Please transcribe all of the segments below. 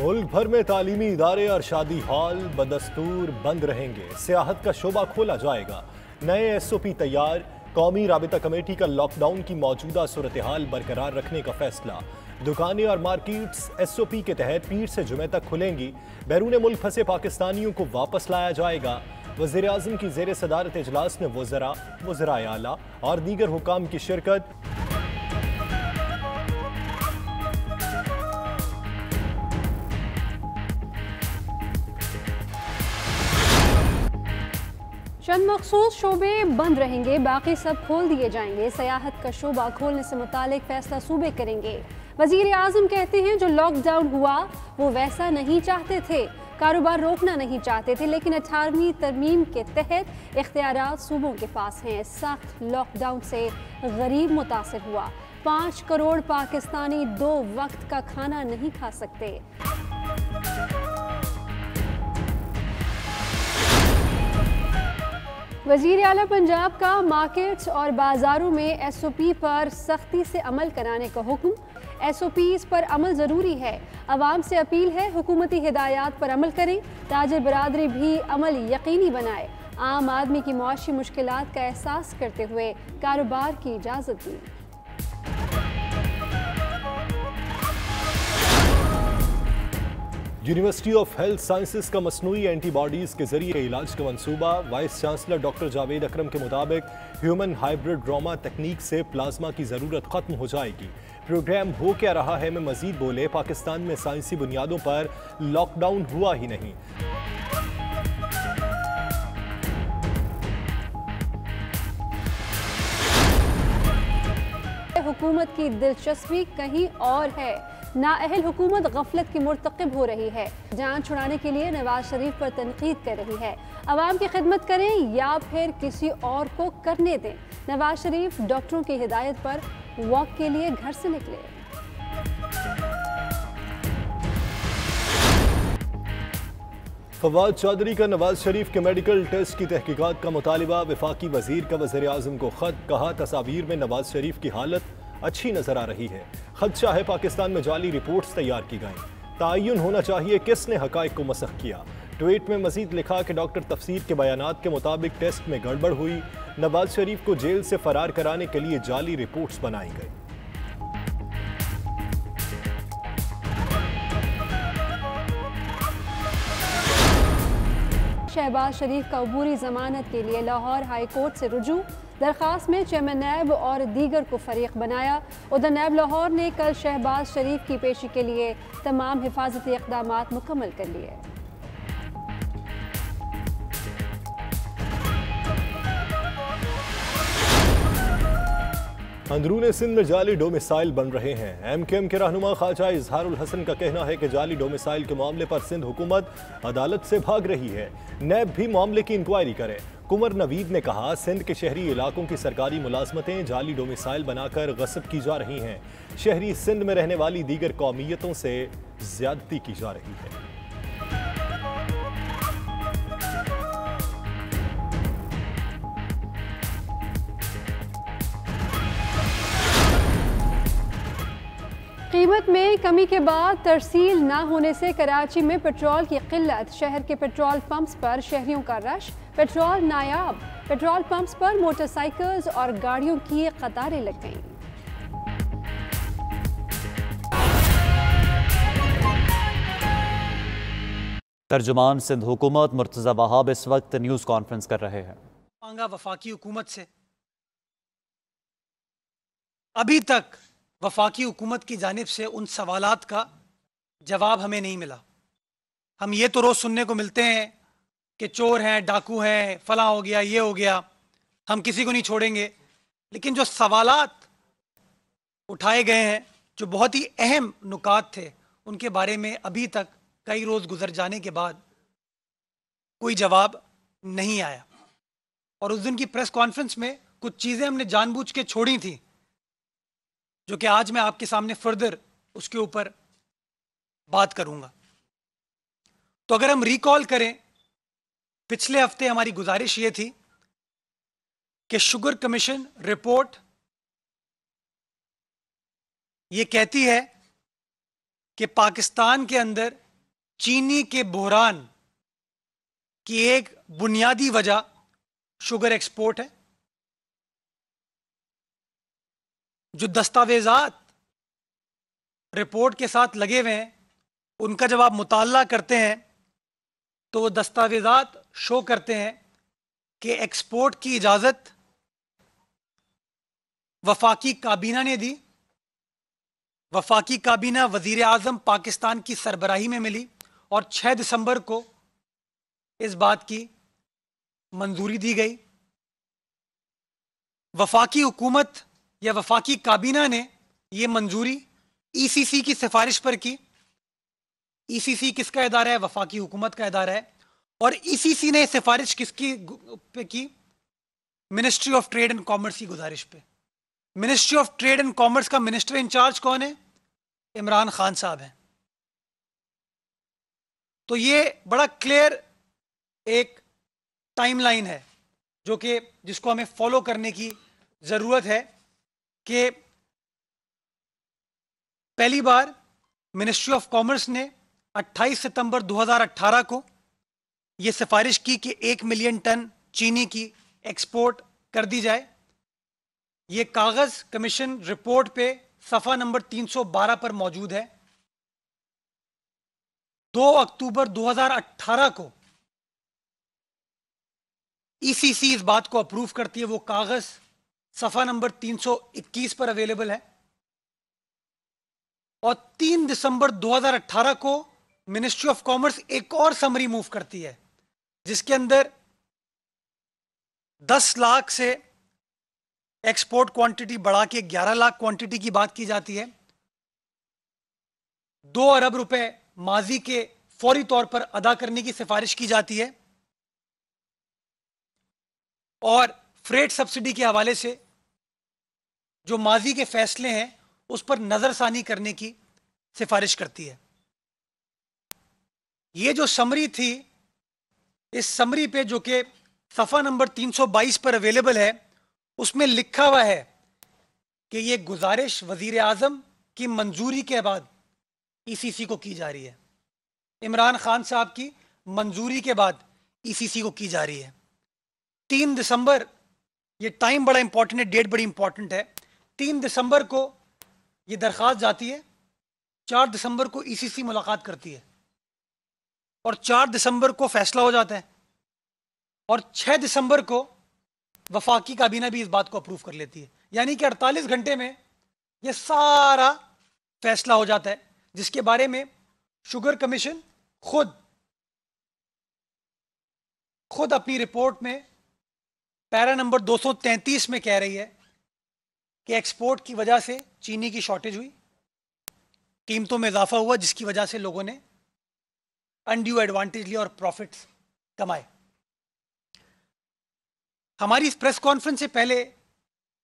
मुल्क भर में तालीमी इदारे और शादी हॉल बदस्तूर बंद रहेंगे। सियाहत का शोबा खोला जाएगा। नए एस ओ पी तैयार। कौमी राबता कमेटी का लॉकडाउन की मौजूदा सूरत हाल बरकरार रखने का फैसला। दुकानें और मार्केट्स एस ओ पी के तहत पीर से जुमे तक खुलेंगी। बैरून मुल्क फंसे पाकिस्तानियों को वापस लाया जाएगा। वज़ीर अजम की जेर सदारत इजलास में वजरा वजरा आला और दीगर हुकाम की शिरकत। चंद मखसूस शोबे बंद रहेंगे, बाकी सब खोल दिए जाएँगे। सयाहत का शोबा खोलने से मुतालिक फैसला सूबे करेंगे। वज़ीर आज़म कहते हैं, जो लॉकडाउन हुआ, वो वैसा नहीं चाहते थे। कारोबार रोकना नहीं चाहते थे, लेकिन अठारहवीं तरमीम के तहत इख्तियार सूबों के पास हैं। सख्त लॉकडाउन से गरीब मुतासर हुआ। पाँच करोड़ पाकिस्तानी दो वक्त का खाना नहीं खा सकते। वज़ीर अला पंजाब का मार्केट्स और बाजारों में एस ओ पी पर सख्ती से अमल कराने का हुक्म। एस ओ पीज़ पर अमल ज़रूरी है। आवाम से अपील है, हुकूमती हिदायत पर अमल करें। ताजर बरदरी भी अमल यकीनी बनाए। आम आदमी की मुआशी मुश्किल का एहसास करते हुए कारोबार की इजाज़त दी। यूनिवर्सिटी ऑफ़ हेल्थ साइंसेज का मसनू एंटीबॉडीज़ के ज़रिए इलाज का मनसूबा vice chancellor doctor Javed Akram के मुताबिक ह्यूमन हाइब्रिड ड्रामा तकनीक से प्लाज्मा की ज़रूरत ख़त्म हो जाएगी। प्रोग्राम हो क्या रहा है में मजीद बोले, पाकिस्तान में साइंसी बुनियादों पर लॉकडाउन हुआ ही नहीं। हुकूमत की दिलचस्पी कहीं और है। नाअहल हुकूमत गफलत की मुरतकब हो रही है। जान छुड़ाने के लिए नवाज़ शरीफ पर तनकीद कर रही है। आवाम की खिदमत करें या फिर किसी और को करने दें। नवाज़ शरीफ डॉक्टरों की हिदायत पर वॉक के लिए घर से निकले। फवाद चौधरी का नवाज़ शरीफ के मेडिकल टेस्ट की तहकीकात का मुतालबा, विफाकी वज़ीर का वज़ीर अजम को खत, कहा, तस्वीर में नवाज़ शरीफ की हालत अच्छी नज़र आ रही है। खदशा है पाकिस्तान में जाली रिपोर्ट्स तैयार की गई। तयन होना चाहिए किसने हकाइक को मसख किया। ट्वीट में मजीद लिखा कि डॉक्टर तफसीर के बयान के मुताबिक टेस्ट में गड़बड़ हुई। नवाज़ शरीफ को जेल से फरार कराने के लिए जाली रिपोर्ट्स बनाई गई। शहबाज शरीफ का अबूरी जमानत के लिए लाहौर हाई कोर्ट से रुजू। दरख्वास्त में चेयरमैन नैब और दीगर को फरीक बनाया। उधर नैब लाहौर ने कल शहबाज शरीफ की पेशी के लिए तमाम हिफाजती इकदाम मुकम्मल कर लिए। अंदरून सिंध में जाली डोमिसाइल बन रहे हैं। एम के एम के रहनुमा ख्वाजा इजहारुल हसन का कहना है कि जाली डोमिसाइल के मामले पर सिंध हुकूमत अदालत से भाग रही है। नैब भी मामले की इंक्वायरी करे। कुंवर नवीद ने कहा, सिंध के शहरी इलाकों की सरकारी मुलाजमतें जाली डोमिसाइल बनाकर गसब की जा रही हैं। शहरी सिंध में रहने वाली दीगर कौमियतों से ज्यादती की जा रही है। कीमत में कमी के बाद तरसील न होने से कराची में पेट्रोल की किल्लत। शहर के पेट्रोल पंप्स पर शहरियों का रश पेट्रोल नायाब। पेट्रोल पंप्स पर मोटरसाइकिल्स और गाड़ियों की कतारें लग गईं। तर्जुमान सिंध हुकूमत मुर्तज़ा वहाब इस वक्त न्यूज़ कॉन्फ्रेंस कर रहे हैं। मांगा वफाकी हुकूमत से। अभी तक वफाकी हुकूमत की जानब से उन सवालात का जवाब हमें नहीं मिला। हम ये तो रोज़ सुनने को मिलते हैं कि चोर हैं, डाकू हैं, फला हो गया, ये हो गया, हम किसी को नहीं छोड़ेंगे। लेकिन जो सवालात उठाए गए हैं, जो बहुत ही अहम नुकात थे, उनके बारे में अभी तक कई रोज़ गुजर जाने के बाद कोई जवाब नहीं आया। और उस दिन की प्रेस कॉन्फ्रेंस में कुछ चीज़ें हमने जानबूझ के छोड़ी थी। जो कि आज मैं आपके सामने फर्दर उसके ऊपर बात करूँगा। तो अगर हम रिकॉल करें, पिछले हफ़्ते हमारी गुजारिश ये थी कि शुगर कमीशन रिपोर्ट, ये कहती है कि पाकिस्तान के अंदर चीनी के बहरान की एक बुनियादी वजह शुगर एक्सपोर्ट है। जो दस्तावेजात रिपोर्ट के साथ लगे हुए हैं, उनका जब आप मुताला करते हैं तो वो दस्तावेजात शो करते हैं कि एक्सपोर्ट की इजाज़त वफाकी काबीना ने दी, वफाकी काबीना वज़ीर आज़म पाकिस्तान की सरबराही में मिली और 6 दिसंबर को इस बात की मंजूरी दी गई। वफाकी हुकूमत या वफाकी काबीना ने यह मंजूरी ईसीसी की सिफारिश पर की। ईसीसी किसका इदारा है? वफाकी हुकूमत का इदारा है। और ईसीसी ने सिफारिश किसकी पे की? Ministry of trade and commerce की गुजारिश पे। Ministry of trade and commerce का मिनिस्टर इंचार्ज कौन है? इमरान खान साहब हैं। तो ये बड़ा क्लियर एक टाइमलाइन है, जो कि जिसको हमें फॉलो करने की ज़रूरत है। कि पहली बार मिनिस्ट्री ऑफ़ कॉमर्स ने 28 सितंबर 2018 को यह सिफारिश की कि एक मिलियन टन चीनी की एक्सपोर्ट कर दी जाए। ये कागज़ कमीशन रिपोर्ट पे सफ़ा नंबर 312 पर मौजूद है। 2 अक्टूबर 2018 को ईसीसी इस बात को अप्रूव करती है, वो कागज़ सफ़ा नंबर 321 पर अवेलेबल है। और 3 दिसंबर 2018 को मिनिस्ट्री ऑफ़ कॉमर्स एक और समरी मूव करती है, जिसके अंदर 10 लाख से एक्सपोर्ट क्वांटिटी बढ़ा के 11 लाख क्वांटिटी की बात की जाती है। दो अरब रुपए माजी के फौरी तौर पर अदा करने की सिफारिश की जाती है। और फ्रेट सब्सिडी के हवाले से जो माजी के फैसले हैं, उस पर नजरसानी करने की सिफारिश करती है। ये जो समरी थी, इस समरी पे जो कि सफ़ा नंबर 322 पर अवेलेबल है, उसमें लिखा हुआ है कि ये गुजारिश वज़ीर आज़म की मंजूरी के बाद ईसीसी को की जा रही है। इमरान खान साहब की मंजूरी के बाद ईसीसी को की जा रही है। तीन दिसंबर, ये टाइम बड़ा इंपॉर्टेंट है डेट बड़ी इंपॉर्टेंट है। तीन दिसंबर को ये दरख्वास्त जाती है, चार दिसंबर को ईसीसी मुलाकात करती है और चार दिसंबर को फैसला हो जाता है और छह दिसंबर को वफाकी काबीना भी इस बात को अप्रूव कर लेती है। यानी कि 48 घंटे में यह सारा फैसला हो जाता है, जिसके बारे में शुगर कमीशन खुद खुद अपनी रिपोर्ट में पैरा नंबर 233 में कह रही है कि एक्सपोर्ट की वजह से चीनी की शॉर्टेज हुई। कीमतों में इजाफा हुआ, जिसकी वजह से लोगों ने अनड्यू एडवांटेज लिया और प्रॉफिट्स कमाए। हमारी इस प्रेस कॉन्फ्रेंस से पहले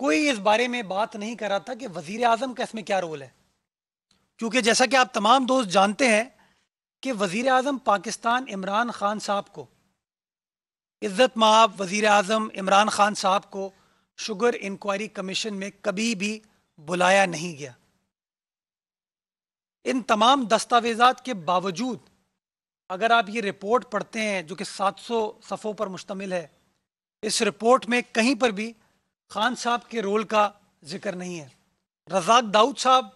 कोई इस बारे में बात नहीं कर रहा था कि वज़ीर आज़म का इसमें क्या रोल है। क्योंकि जैसा कि आप तमाम दोस्त जानते हैं कि वज़ीर आज़म पाकिस्तान इमरान खान साहब को, इज़्ज़त माब वज़ीर आज़म इमरान खान साहब को शुगर इंक्वायरी कमीशन में कभी भी बुलाया नहीं गया। इन तमाम दस्तावेजात के बावजूद, अगर आप ये रिपोर्ट पढ़ते हैं, जो कि 700 सफ़ों पर मुश्तमिल है, इस रिपोर्ट में कहीं पर भी खान साहब के रोल का ज़िक्र नहीं है। रजाक दाऊद साहब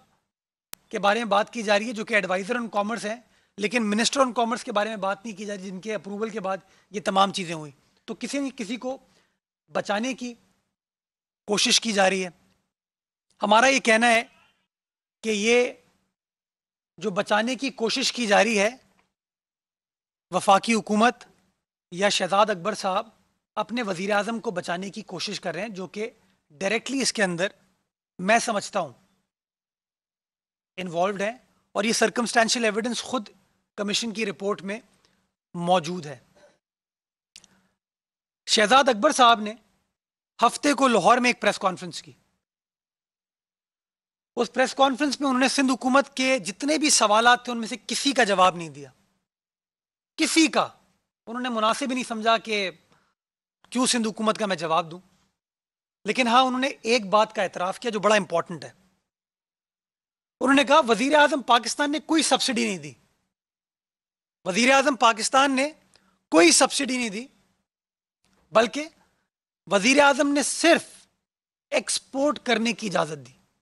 के बारे में बात की जा रही है, जो कि एडवाइज़र ऑन कॉमर्स हैं, लेकिन मिनिस्टर ऑन कॉमर्स के बारे में बात नहीं की जा रही, जिनके अप्रूवल के बाद ये तमाम चीज़ें हुई। तो किसी न किसी को बचाने की कोशिश की जा रही है। हमारा ये कहना है कि ये जो बचाने की कोशिश की जा रही है, वफाकी हुकूमत या शहजाद अकबर साहब अपने वज़ीर अजम को बचाने की कोशिश कर रहे हैं, जो कि डायरेक्टली इसके अंदर मैं समझता हूँ इन्वॉल्व है और ये सर्कमस्टेंशियल एविडेंस खुद कमीशन की रिपोर्ट में मौजूद है। शहजाद अकबर साहब ने हफ़्ते को लाहौर में एक प्रेस कॉन्फ्रेंस की। उस प्रेस कॉन्फ्रेंस में उन्होंने सिंध हुकूमत के जितने भी सवाल थे, उनमें से किसी का जवाब नहीं दिया। किसी का। उन्होंने मुनासिब नहीं समझा कि क्यों सिंध हुकूमत का मैं जवाब दूँ। लेकिन हाँ उन्होंने एक बात का एतराफ़ किया जो बड़ा इंपॉर्टेंट है। उन्होंने कहा वज़ीर आज़म पाकिस्तान ने कोई सब्सिडी नहीं दी। वज़ीर आज़म पाकिस्तान ने कोई सब्सिडी नहीं दी, बल्कि वज़ीर आज़म ने सिर्फ़ एक्सपोर्ट करने की इजाज़त दी।